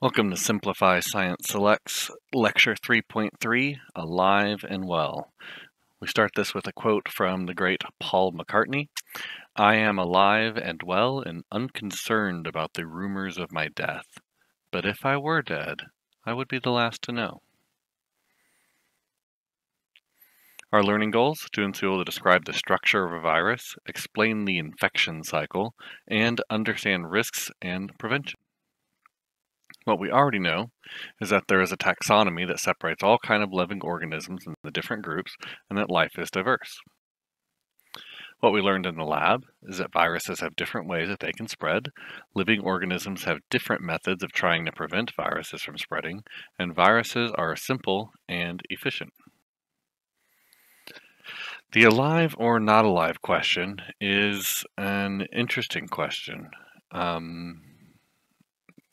Welcome to Simplify Science Selects Lecture 3.3 Alive and Well. We start this with a quote from the great Paul McCartney I am alive and well and unconcerned about the rumors of my death, but if I were dead, I would be the last to know. Our learning goals students will be able to describe the structure of a virus, explain the infection cycle, and understand risks and prevention. What we already know is that there is a taxonomy that separates all kind of living organisms into the different groups and that life is diverse. What we learned in the lab is that viruses have different ways that they can spread, living organisms have different methods of trying to prevent viruses from spreading, and viruses are simple and efficient. The alive or not alive question is an interesting question. Um,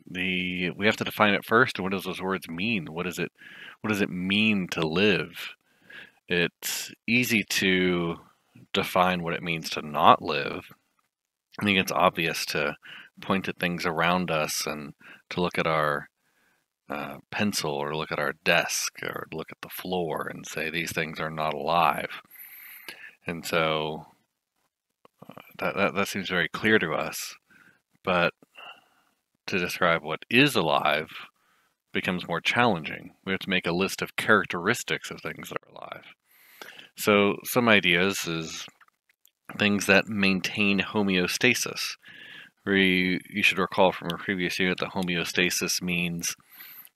the we have to define it first and what does those words mean? What does it what does it mean to live? It's easy to define what it means to not live. I think it's obvious to point at things around us and to look at our uh, pencil or look at our desk or look at the floor and say these things are not alive. And so uh, that, that, that seems very clear to us. But to describe what is alive becomes more challenging. We have to make a list of characteristics of things that are alive. So some ideas is things that maintain homeostasis. We, you should recall from a previous unit that homeostasis means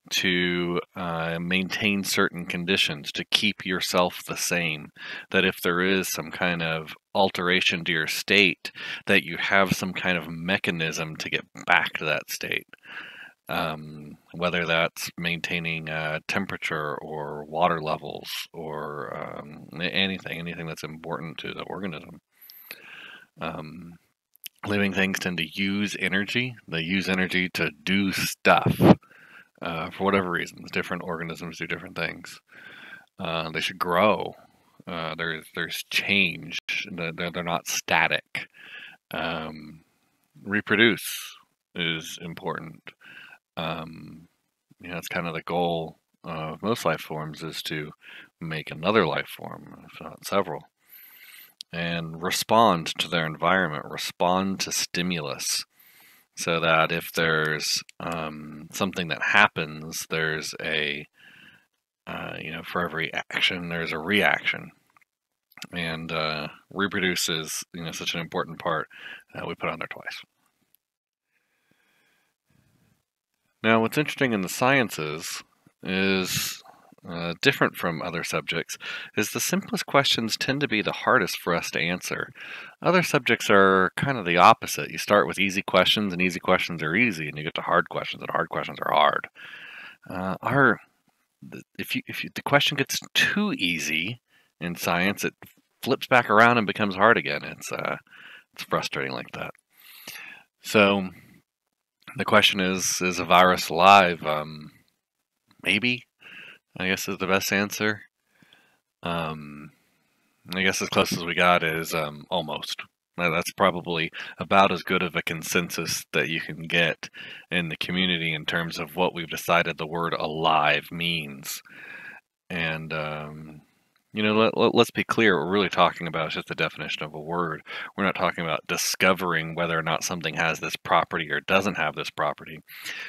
to uh, maintain certain conditions, to keep yourself the same. That if there is some kind of alteration to your state, that you have some kind of mechanism to get back to that state. Um, whether that's maintaining uh, temperature or water levels or um, anything, anything that's important to the organism. Um, living things tend to use energy. They use energy to do stuff uh, for whatever reasons. Different organisms do different things. Uh, they should grow. Uh, there's there's change. They're, they're not static. Um, reproduce is important. Um, you know, that's kind of the goal of most life forms is to make another life form, if not several, and respond to their environment, respond to stimulus so that if there's um, something that happens, there's a, uh, you know, for every action, there's a reaction. And uh, reproduce is, you know, such an important part that we put on there twice. Now, what's interesting in the sciences is uh, different from other subjects is the simplest questions tend to be the hardest for us to answer. Other subjects are kind of the opposite. You start with easy questions, and easy questions are easy, and you get to hard questions, and hard questions are hard. Uh, our if you if you, the question gets too easy in science, it flips back around and becomes hard again. It's uh, it's frustrating like that. So the question is: Is a virus alive? Um, maybe I guess is the best answer. Um, I guess as close as we got is um, almost. That's probably about as good of a consensus that you can get in the community in terms of what we've decided the word alive means. And, um, you know, let, let, us be clear, what we're really talking about is just the definition of a word. We're not talking about discovering whether or not something has this property or doesn't have this property.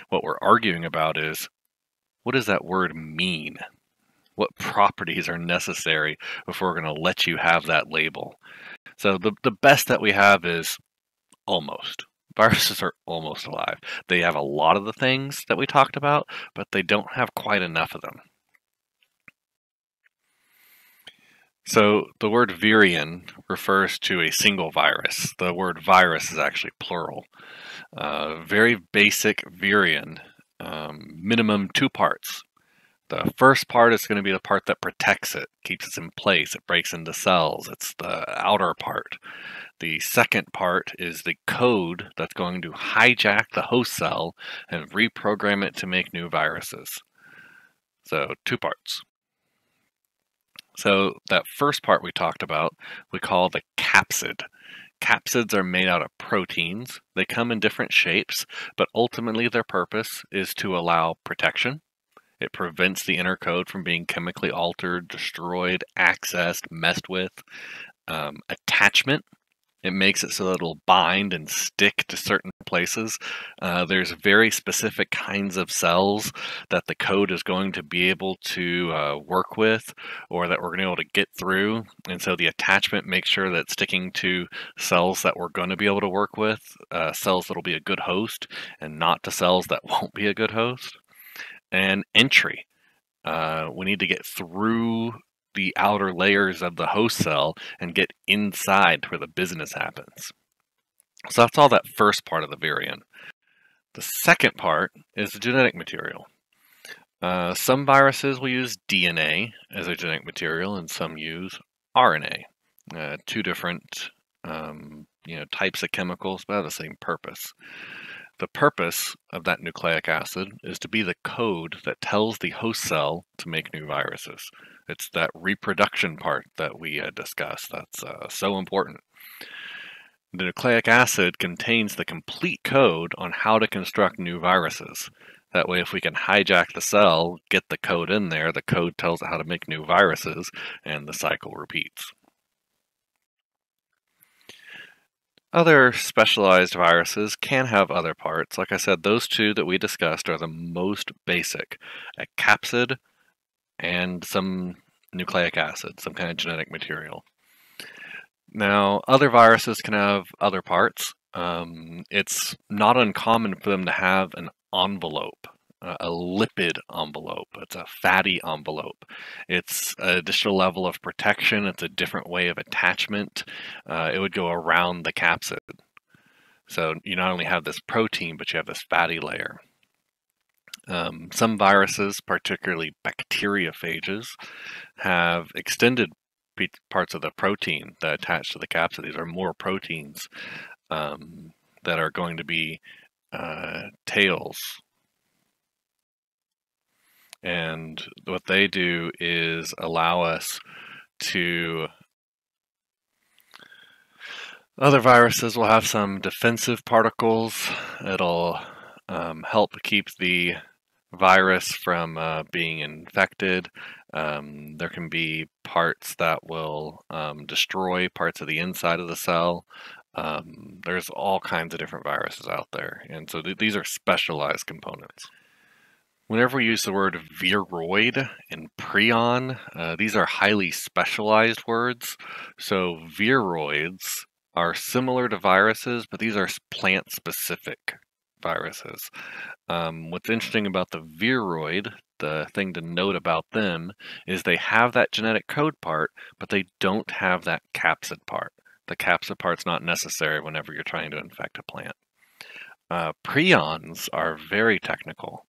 What we're arguing about is what does that word mean? What properties are necessary before we're going to let you have that label? So the, the best that we have is almost. Viruses are almost alive. They have a lot of the things that we talked about, but they don't have quite enough of them. So the word virion refers to a single virus. The word virus is actually plural. Uh, very basic virion um, minimum two parts. The first part is going to be the part that protects it, keeps it in place, it breaks into cells. It's the outer part. The second part is the code that's going to hijack the host cell and reprogram it to make new viruses. So, two parts. So, that first part we talked about, we call the capsid. Capsids are made out of proteins. They come in different shapes, but ultimately their purpose is to allow protection. It prevents the inner code from being chemically altered, destroyed, accessed, messed with. Um, attachment it makes it so that it'll bind and stick to certain places. Uh, there's very specific kinds of cells that the code is going to be able to uh, work with or that we're going to be able to get through. And so the attachment makes sure that sticking to cells that we're going to be able to work with, uh, cells that'll be a good host, and not to cells that won't be a good host. And entry. Uh, we need to get through the outer layers of the host cell and get inside where the business happens. So that's all that first part of the virion. The second part is the genetic material. Uh, some viruses will use DNA as a genetic material, and some use RNA. Uh, two different um, you know types of chemicals, but have the same purpose. The purpose of that nucleic acid is to be the code that tells the host cell to make new viruses. It's that reproduction part that we uh, discussed that's uh, so important. The nucleic acid contains the complete code on how to construct new viruses. That way, if we can hijack the cell, get the code in there, the code tells it how to make new viruses, and the cycle repeats. Other specialized viruses can have other parts. Like I said, those two that we discussed are the most basic. A capsid and some nucleic acid, some kind of genetic material. Now, other viruses can have other parts. Um, it's not uncommon for them to have an envelope, a lipid envelope. It's a fatty envelope. It's an additional level of protection. It's a different way of attachment. Uh, it would go around the capsid. So you not only have this protein, but you have this fatty layer. Um, some viruses, particularly bacteriophages, have extended parts of the protein that attach to the capsid. These are more proteins um, that are going to be uh, tails. And what they do is allow us to other viruses will have some defensive particles. It'll um, help keep the virus from uh, being infected. Um, there can be parts that will um, destroy parts of the inside of the cell. Um, there's all kinds of different viruses out there, and so th these are specialized components. Whenever we use the word viroid and prion, uh, these are highly specialized words. So viroids are similar to viruses, but these are plant-specific viruses. Um, what's interesting about the viroid, the thing to note about them, is they have that genetic code part, but they don't have that capsid part. The capsid part's not necessary whenever you're trying to infect a plant. Uh, prions are very technical.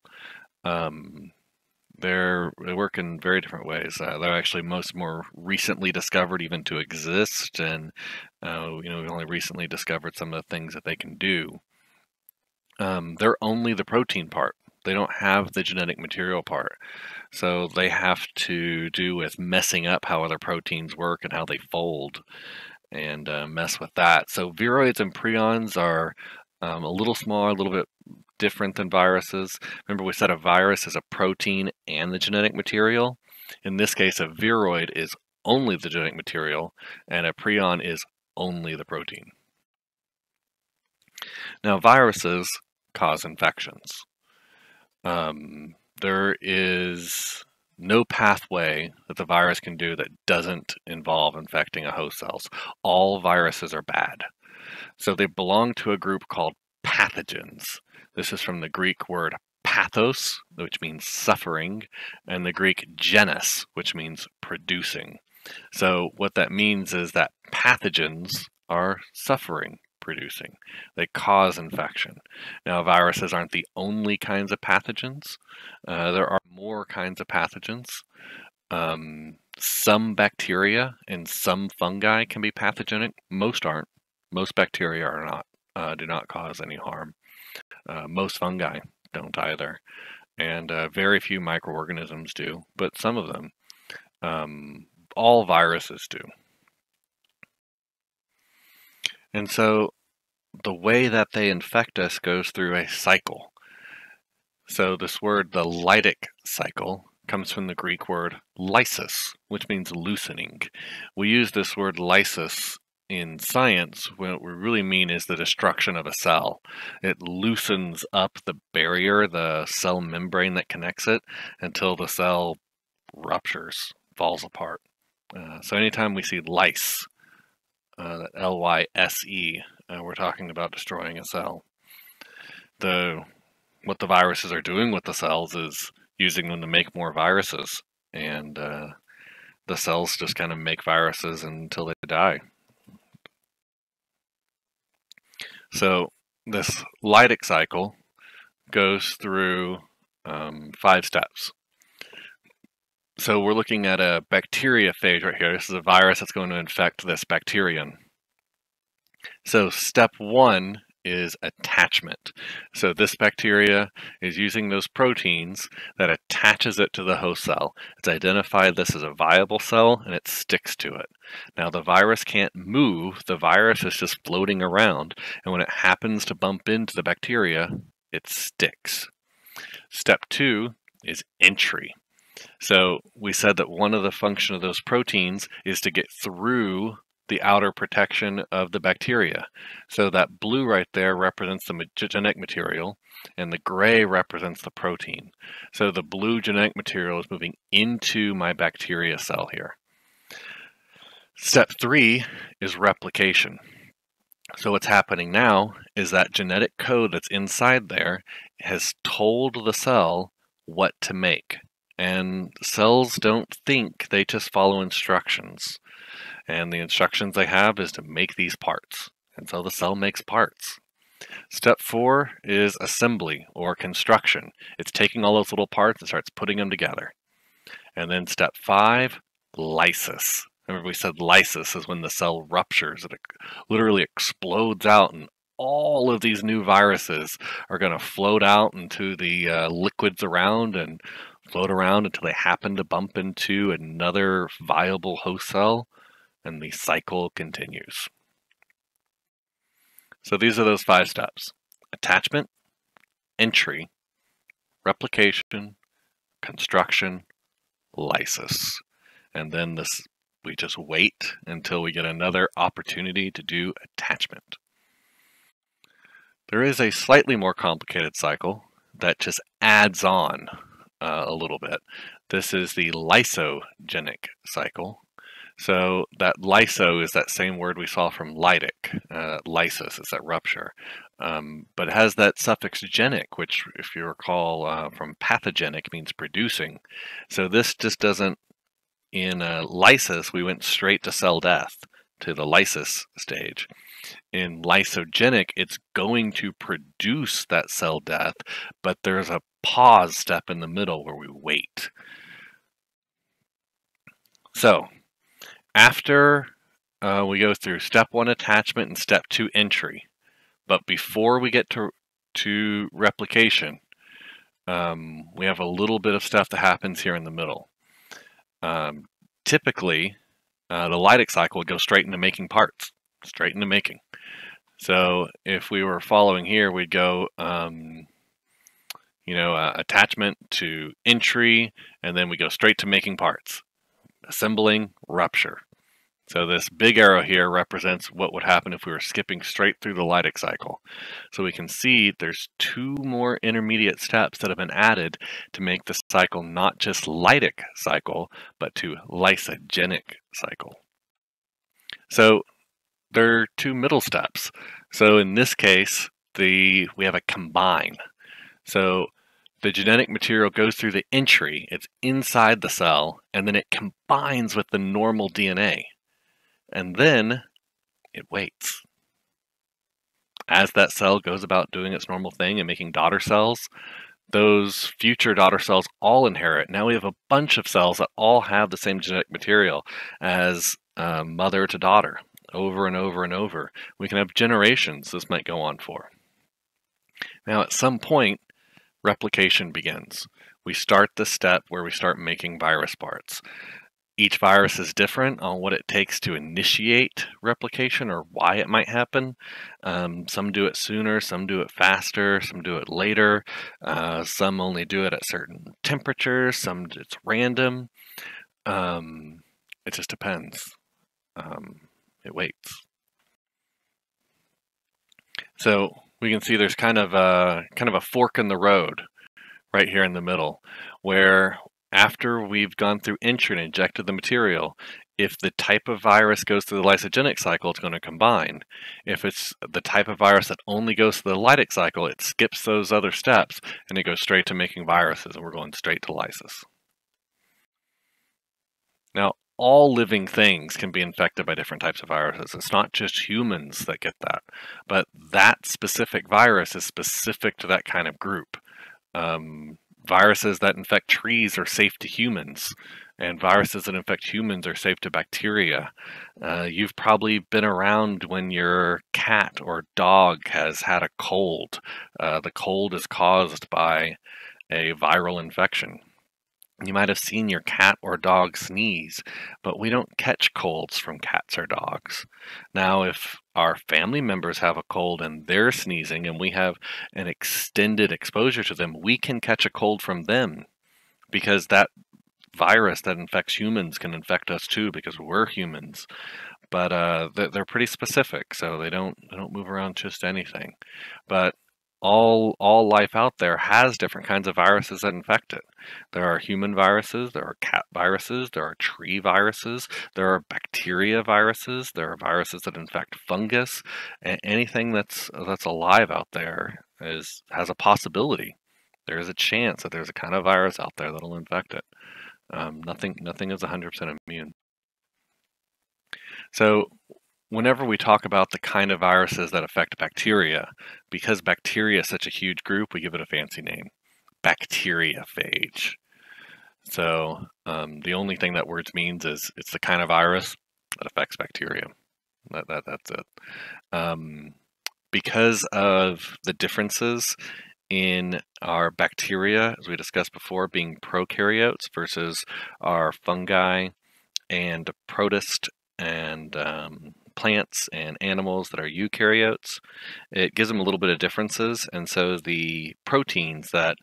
Um, they're, they work in very different ways. Uh, they're actually most more recently discovered even to exist, and uh, you know we've only recently discovered some of the things that they can do um, they're only the protein part. They don't have the genetic material part. So they have to do with messing up how other proteins work and how they fold and uh, mess with that. So viroids and prions are um, a little smaller, a little bit different than viruses. Remember we said a virus is a protein and the genetic material. In this case, a viroid is only the genetic material and a prion is only the protein. Now viruses cause infections. Um, there is no pathway that the virus can do that doesn't involve infecting a host cells. All viruses are bad. So they belong to a group called pathogens. This is from the Greek word pathos, which means suffering, and the Greek genus, which means producing. So what that means is that pathogens are suffering producing. They cause infection. Now, viruses aren't the only kinds of pathogens. Uh, there are more kinds of pathogens. Um, some bacteria and some fungi can be pathogenic. Most aren't. Most bacteria are not. Uh, do not cause any harm. Uh, most fungi don't either, and uh, very few microorganisms do. But some of them, um, all viruses do. And so the way that they infect us goes through a cycle. So this word, the lytic cycle, comes from the Greek word lysis, which means loosening. We use this word lysis in science, what we really mean is the destruction of a cell. It loosens up the barrier, the cell membrane that connects it, until the cell ruptures, falls apart. Uh, so anytime we see lyse, uh, L-Y-S-E, uh, we're talking about destroying a cell. The what the viruses are doing with the cells is using them to make more viruses, and uh, the cells just kind of make viruses until they die. So this lytic cycle goes through um, five steps. So we're looking at a bacteriophage right here. This is a virus that's going to infect this bacterium. So step one is attachment. So this bacteria is using those proteins that attaches it to the host cell. It's identified this as a viable cell and it sticks to it. Now the virus can't move, the virus is just floating around and when it happens to bump into the bacteria, it sticks. Step two is entry. So we said that one of the function of those proteins is to get through the outer protection of the bacteria. So that blue right there represents the genetic material and the gray represents the protein. So the blue genetic material is moving into my bacteria cell here. Step three is replication. So what's happening now is that genetic code that's inside there has told the cell what to make. And cells don't think, they just follow instructions. And the instructions they have is to make these parts. And so the cell makes parts. Step four is assembly or construction. It's taking all those little parts and starts putting them together. And then step five, lysis. Remember we said lysis is when the cell ruptures. It literally explodes out and all of these new viruses are going to float out into the uh, liquids around and float around until they happen to bump into another viable host cell and the cycle continues. So these are those five steps. Attachment, entry, replication, construction, lysis. And then this we just wait until we get another opportunity to do attachment. There is a slightly more complicated cycle that just adds on uh, a little bit. This is the lysogenic cycle, so that lyso is that same word we saw from lytic. Uh, lysis is that rupture. Um, but it has that suffix genic, which, if you recall uh, from pathogenic, means producing. So this just doesn't, in uh, lysis, we went straight to cell death, to the lysis stage. In lysogenic, it's going to produce that cell death, but there's a pause step in the middle where we wait. So after uh, we go through step one attachment and step two entry, but before we get to, to replication, um, we have a little bit of stuff that happens here in the middle. Um, typically, uh, the lytic cycle would go straight into making parts, straight into making. So if we were following here, we'd go, um, you know, uh, attachment to entry, and then we go straight to making parts assembling, rupture. So this big arrow here represents what would happen if we were skipping straight through the lytic cycle. So we can see there's two more intermediate steps that have been added to make the cycle not just lytic cycle, but to lysogenic cycle. So there are two middle steps. So in this case, the we have a combine. So the genetic material goes through the entry, it's inside the cell, and then it combines with the normal DNA. And then it waits. As that cell goes about doing its normal thing and making daughter cells, those future daughter cells all inherit. Now we have a bunch of cells that all have the same genetic material as uh, mother to daughter over and over and over. We can have generations this might go on for. Now, at some point, replication begins. We start the step where we start making virus parts. each virus is different on what it takes to initiate replication or why it might happen. Um, some do it sooner, some do it faster, some do it later. Uh, some only do it at certain temperatures, some it's random. Um, it just depends. Um, it waits. So we can see there's kind of a kind of a fork in the road right here in the middle where after we've gone through entry and injected the material, if the type of virus goes through the lysogenic cycle, it's going to combine. If it's the type of virus that only goes through the lytic cycle, it skips those other steps and it goes straight to making viruses, and we're going straight to lysis. Now, all living things can be infected by different types of viruses. It's not just humans that get that, but that specific virus is specific to that kind of group. Um, viruses that infect trees are safe to humans, and viruses that infect humans are safe to bacteria. Uh, you've probably been around when your cat or dog has had a cold. Uh, the cold is caused by a viral infection. You might have seen your cat or dog sneeze, but we don't catch colds from cats or dogs. Now, if our family members have a cold and they're sneezing and we have an extended exposure to them, we can catch a cold from them because that virus that infects humans can infect us too because we're humans. But uh, they're pretty specific, so they don't they don't move around just anything. But all all life out there has different kinds of viruses that infect it. There are human viruses, there are cat viruses, there are tree viruses, there are bacteria viruses, there are viruses that infect fungus. Anything that's that's alive out there is has a possibility. There is a chance that there's a kind of virus out there that'll infect it. Um, nothing nothing is 100% immune. So whenever we talk about the kind of viruses that affect bacteria, because bacteria is such a huge group, we give it a fancy name, bacteriophage. So um, the only thing that words means is it's the kind of virus that affects bacteria. That, that that's it. Um, because of the differences in our bacteria, as we discussed before, being prokaryotes versus our fungi and protist and um, plants and animals that are eukaryotes. It gives them a little bit of differences, and so the proteins that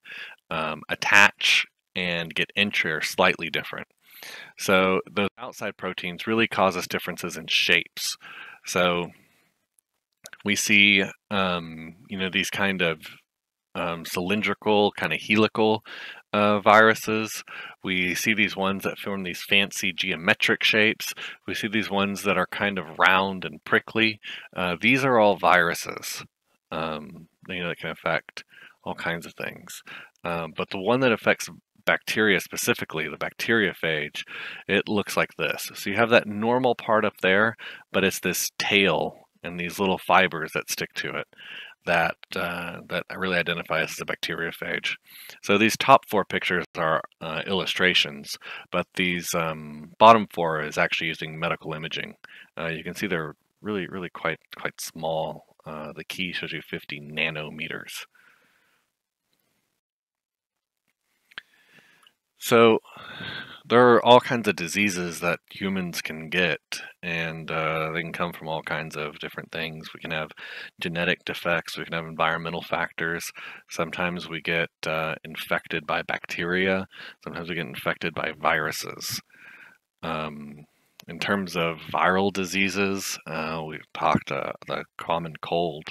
um, attach and get entry are slightly different. So those outside proteins really cause us differences in shapes. So we see, um, you know, these kind of um, cylindrical, kind of helical uh, viruses. We see these ones that form these fancy geometric shapes. We see these ones that are kind of round and prickly. Uh, these are all viruses um, you know, that can affect all kinds of things. Um, but the one that affects bacteria specifically, the bacteriophage, it looks like this. So you have that normal part up there, but it's this tail and these little fibers that stick to it that uh, that really identify us as a bacteriophage. So these top four pictures are uh, illustrations, but these um, bottom four is actually using medical imaging. Uh, you can see they're really, really quite quite small. Uh, the key shows you 50 nanometers. So there are all kinds of diseases that humans can get, and uh, they can come from all kinds of different things. We can have genetic defects, we can have environmental factors. Sometimes we get uh, infected by bacteria, sometimes we get infected by viruses. Um, in terms of viral diseases, uh, we've talked uh, the common cold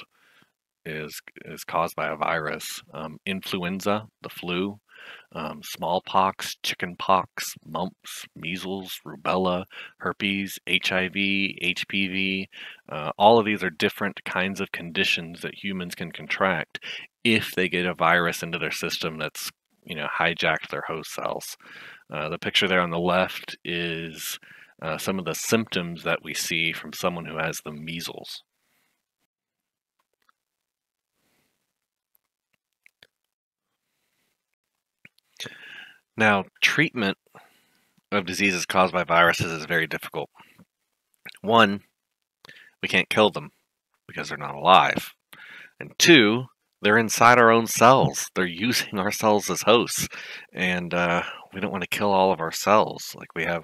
is is caused by a virus. Um, influenza, the flu, um, smallpox, chickenpox, mumps, measles, rubella, herpes, HIV, HPV. Uh, all of these are different kinds of conditions that humans can contract if they get a virus into their system that's you know hijacked their host cells. Uh, the picture there on the left is uh, some of the symptoms that we see from someone who has the measles. Now, treatment of diseases caused by viruses is very difficult. One, we can't kill them because they're not alive. And two, they're inside our own cells. They're using our cells as hosts. And uh, we don't want to kill all of our cells. Like we have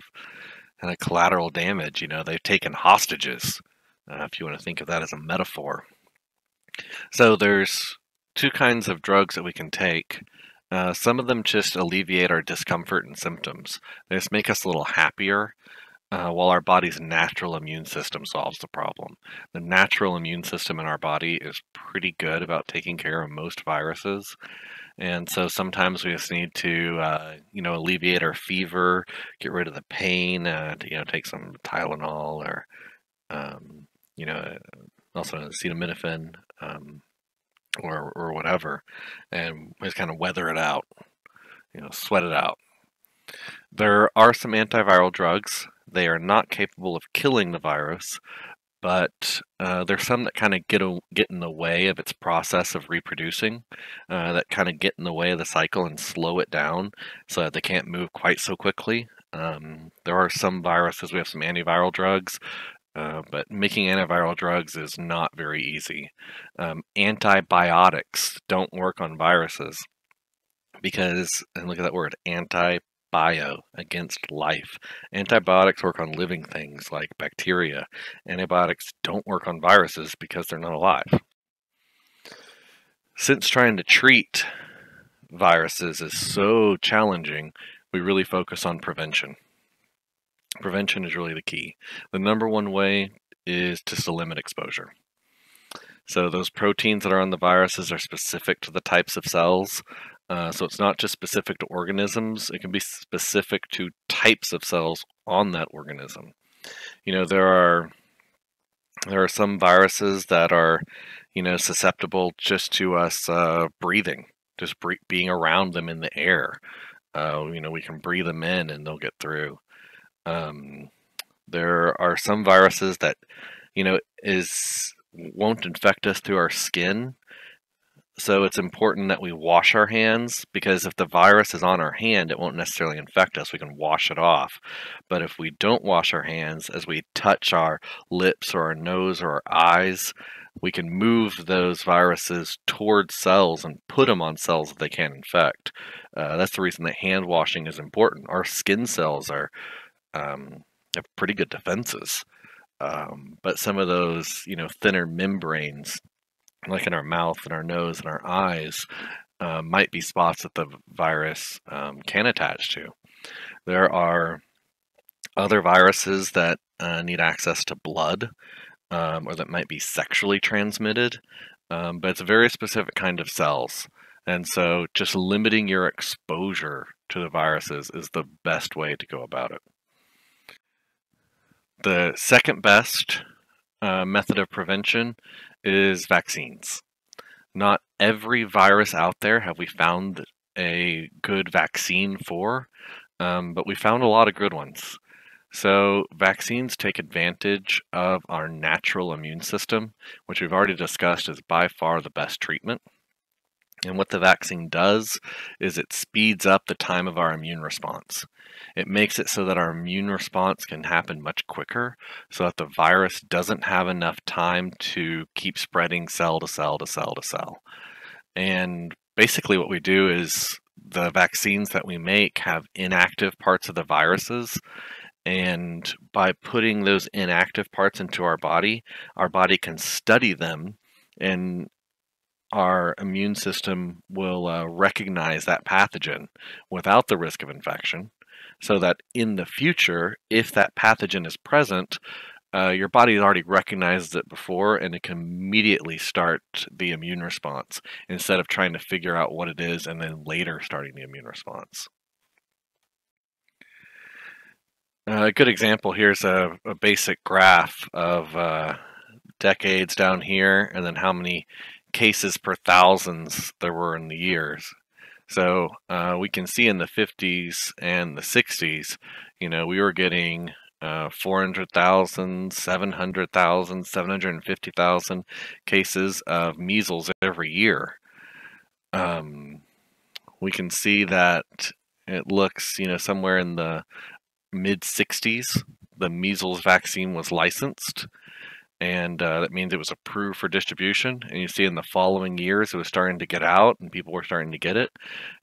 kind of collateral damage. You know, they've taken hostages, uh, if you want to think of that as a metaphor. So there's two kinds of drugs that we can take. Uh, some of them just alleviate our discomfort and symptoms. They just make us a little happier uh, while our body's natural immune system solves the problem. The natural immune system in our body is pretty good about taking care of most viruses. And so sometimes we just need to, uh, you know, alleviate our fever, get rid of the pain, uh, to, you know, take some Tylenol or, um, you know, also acetaminophen um, or, or whatever, and just kind of weather it out, you know, sweat it out. There are some antiviral drugs. They are not capable of killing the virus, but uh, there's some that kind of get a, get in the way of its process of reproducing, uh, that kind of get in the way of the cycle and slow it down so that they can't move quite so quickly. Um, there are some viruses, we have some antiviral drugs, uh, but making antiviral drugs is not very easy. Um, antibiotics don't work on viruses because, and look at that word, anti bio against life. Antibiotics work on living things like bacteria. Antibiotics don't work on viruses because they're not alive. Since trying to treat viruses is so challenging, we really focus on prevention. Prevention is really the key. The number one way is just to limit exposure. So those proteins that are on the viruses are specific to the types of cells uh, so it's not just specific to organisms, it can be specific to types of cells on that organism. You know, there are there are some viruses that are, you know, susceptible just to us uh, breathing, just bre being around them in the air. Uh, you know, we can breathe them in and they'll get through. Um, there are some viruses that, you know, is won't infect us through our skin, so it's important that we wash our hands because if the virus is on our hand, it won't necessarily infect us. We can wash it off. But if we don't wash our hands as we touch our lips or our nose or our eyes, we can move those viruses towards cells and put them on cells that they can infect. Uh, that's the reason that hand washing is important. Our skin cells are um, have pretty good defenses. Um, but some of those, you know, thinner membranes like in our mouth and our nose and our eyes, uh, might be spots that the virus um, can attach to. There are other viruses that uh, need access to blood um, or that might be sexually transmitted, um, but it's a very specific kind of cells. And so just limiting your exposure to the viruses is the best way to go about it. The second best uh, method of prevention is vaccines. Not every virus out there have we found a good vaccine for, um, but we found a lot of good ones. So, vaccines take advantage of our natural immune system, which we've already discussed is by far the best treatment. And what the vaccine does is it speeds up the time of our immune response. It makes it so that our immune response can happen much quicker so that the virus doesn't have enough time to keep spreading cell to cell to cell to cell. And basically, what we do is the vaccines that we make have inactive parts of the viruses. And by putting those inactive parts into our body, our body can study them and our immune system will uh, recognize that pathogen without the risk of infection so that in the future, if that pathogen is present, uh, your body has already recognizes it before and it can immediately start the immune response instead of trying to figure out what it is and then later starting the immune response. Uh, a good example here is a, a basic graph of uh, decades down here and then how many cases per thousands there were in the years. So uh, we can see in the 50s and the 60s, you know, we were getting uh, 400,000, 700,000, 750,000 cases of measles every year. Um, we can see that it looks, you know, somewhere in the mid 60s, the measles vaccine was licensed and uh, that means it was approved for distribution. And you see in the following years, it was starting to get out, and people were starting to get it.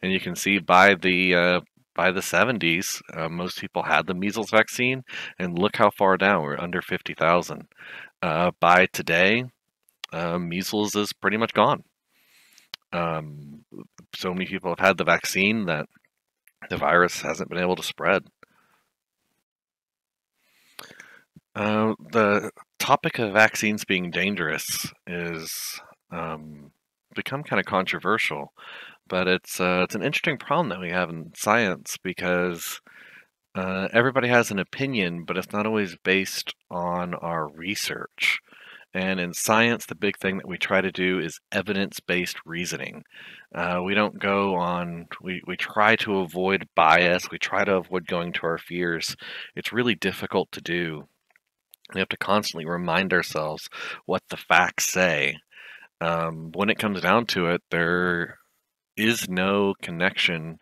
And you can see by the uh, by the 70s, uh, most people had the measles vaccine, and look how far down we're under 50,000. Uh, by today, uh, measles is pretty much gone. Um, so many people have had the vaccine that the virus hasn't been able to spread. Uh, the topic of vaccines being dangerous is um, become kind of controversial, but it's uh, it's an interesting problem that we have in science because uh, everybody has an opinion, but it's not always based on our research. And in science, the big thing that we try to do is evidence-based reasoning. Uh, we don't go on, we, we try to avoid bias, we try to avoid going to our fears. It's really difficult to do. We have to constantly remind ourselves what the facts say. Um, when it comes down to it, there is no connection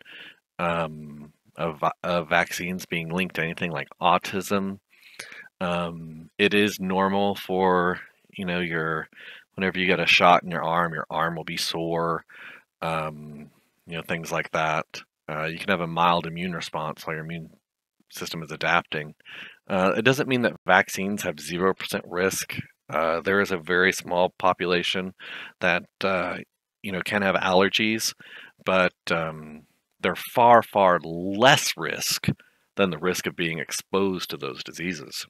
um, of, of vaccines being linked to anything like autism. Um, it is normal for you know your whenever you get a shot in your arm, your arm will be sore. Um, you know things like that. Uh, you can have a mild immune response while your immune system is adapting. Uh, it doesn't mean that vaccines have 0% risk. Uh, there is a very small population that uh, you know can have allergies, but um, they're far far less risk than the risk of being exposed to those diseases.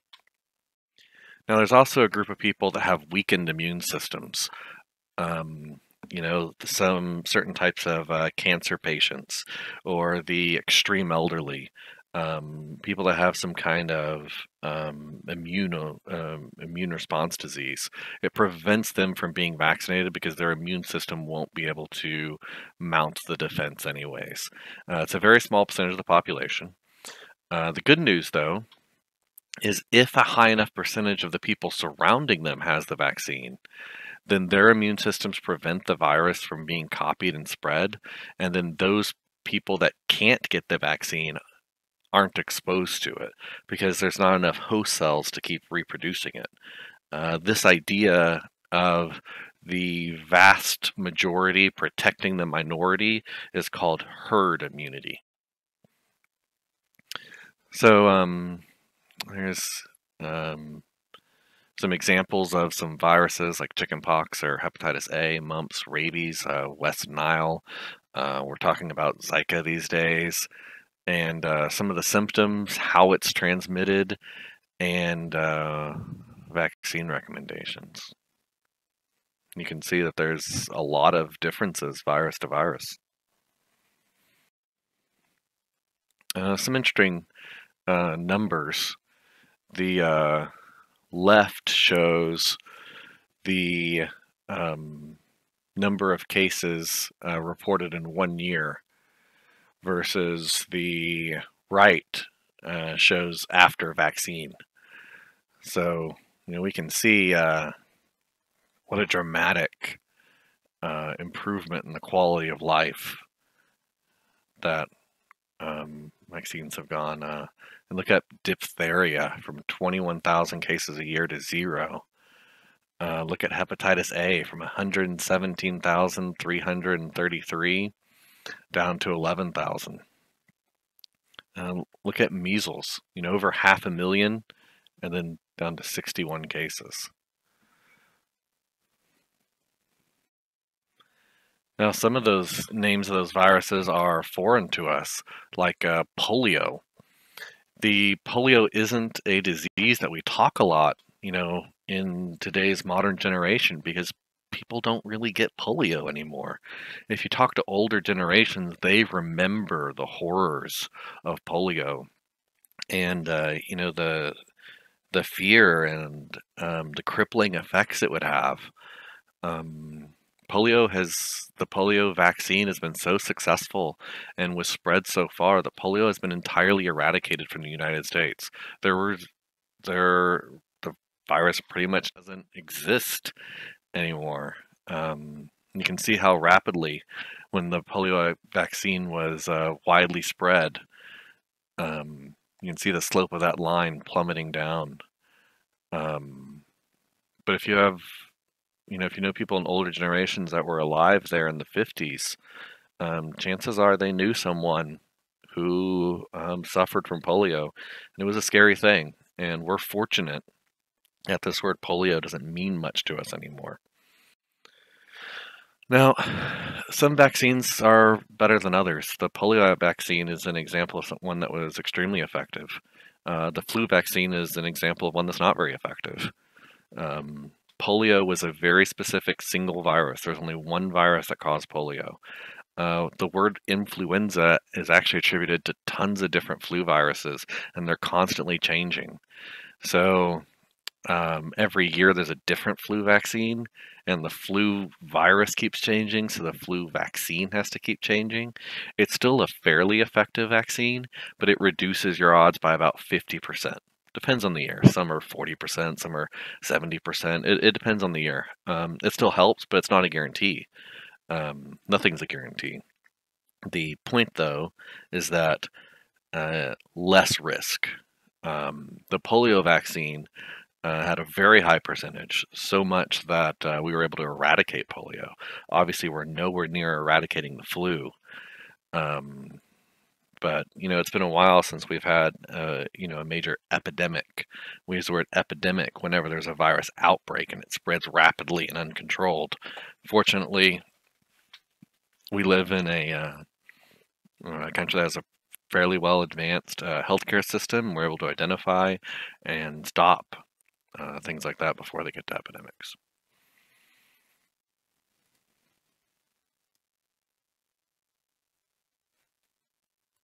Now, there's also a group of people that have weakened immune systems. Um, you know, some certain types of uh, cancer patients or the extreme elderly um, people that have some kind of um, immune um, immune response disease. It prevents them from being vaccinated because their immune system won't be able to mount the defense anyways. Uh, it's a very small percentage of the population. Uh, the good news, though, is if a high enough percentage of the people surrounding them has the vaccine, then their immune systems prevent the virus from being copied and spread, and then those people that can't get the vaccine aren't exposed to it because there's not enough host cells to keep reproducing it. Uh, this idea of the vast majority protecting the minority is called herd immunity. So um, there's um, some examples of some viruses like chickenpox or hepatitis A, mumps, rabies, uh, West Nile. Uh, we're talking about Zika these days and uh, some of the symptoms, how it's transmitted, and uh, vaccine recommendations. You can see that there's a lot of differences virus to virus. Uh, some interesting uh, numbers. The uh, left shows the um, number of cases uh, reported in one year versus the right uh, shows after vaccine. So, you know, we can see uh, what a dramatic uh, improvement in the quality of life that um, vaccines have gone. Uh, and look at diphtheria from 21,000 cases a year to zero. Uh, look at hepatitis A from 117,333 down to 11,000. Um, look at measles, you know, over half a million and then down to 61 cases. Now, some of those names of those viruses are foreign to us, like uh, polio. The polio isn't a disease that we talk a lot, you know, in today's modern generation because people don't really get polio anymore. If you talk to older generations, they remember the horrors of polio and uh, you know the the fear and um, the crippling effects it would have. Um, polio has the polio vaccine has been so successful and was spread so far that polio has been entirely eradicated from the United States. There were there the virus pretty much doesn't exist anymore. Um, you can see how rapidly, when the polio vaccine was uh, widely spread, um, you can see the slope of that line plummeting down. Um, but if you have, you know, if you know people in older generations that were alive there in the 50s, um, chances are they knew someone who um, suffered from polio, and it was a scary thing. And we're fortunate that this word polio doesn't mean much to us anymore. Now, some vaccines are better than others. The polio vaccine is an example of one that was extremely effective. Uh, the flu vaccine is an example of one that's not very effective. Um, polio was a very specific single virus. There's only one virus that caused polio. Uh, the word influenza is actually attributed to tons of different flu viruses, and they're constantly changing. So um, every year there's a different flu vaccine, and the flu virus keeps changing, so the flu vaccine has to keep changing. It's still a fairly effective vaccine, but it reduces your odds by about 50%. Depends on the year. Some are 40%, some are 70%. It, it depends on the year. Um, it still helps, but it's not a guarantee. Um, nothing's a guarantee. The point, though, is that uh, less risk. Um, the polio vaccine uh, had a very high percentage, so much that uh, we were able to eradicate polio. Obviously, we're nowhere near eradicating the flu. Um, but you know, it's been a while since we've had uh, you know a major epidemic. We use the word epidemic whenever there's a virus outbreak and it spreads rapidly and uncontrolled. Fortunately, we live in a, uh, a country that has a fairly well advanced uh, healthcare system. We're able to identify and stop uh, things like that before they get to epidemics.